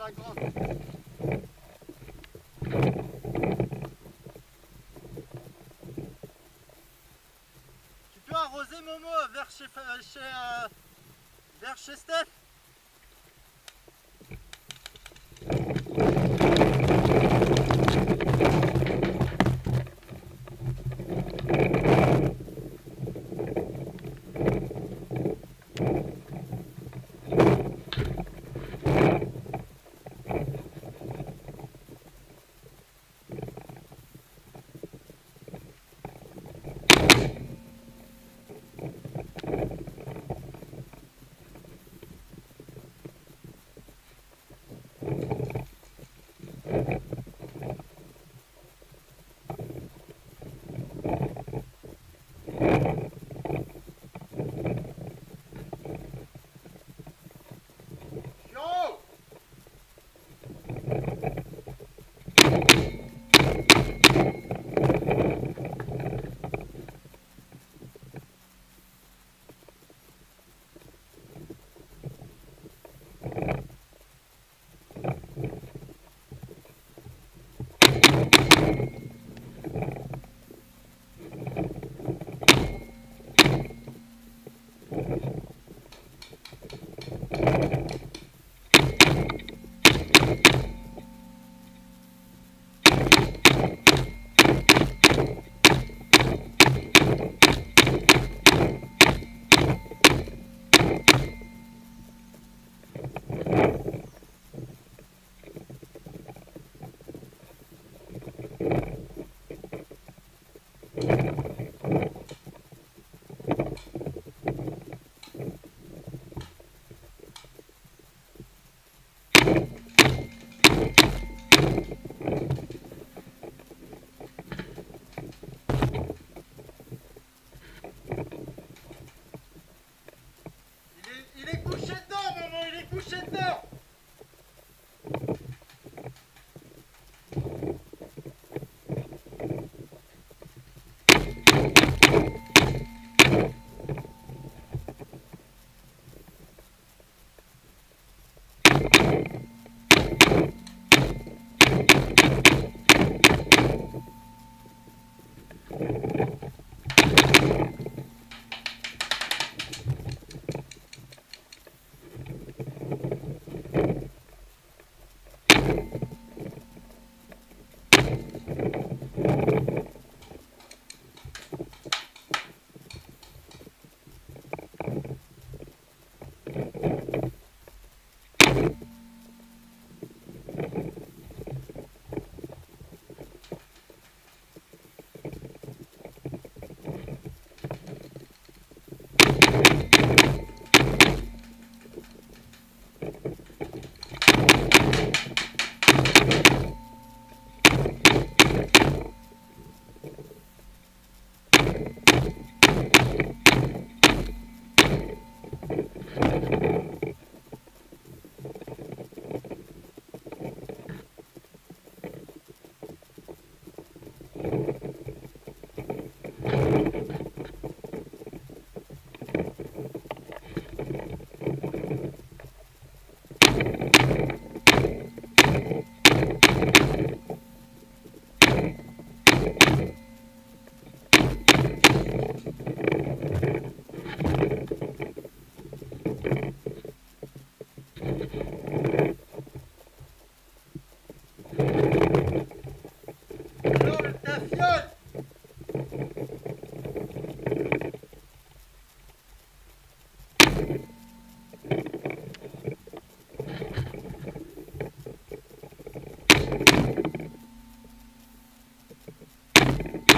la. Tu peux arroser Momo vers chez, Fa- chez, euh, vers chez Steph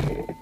you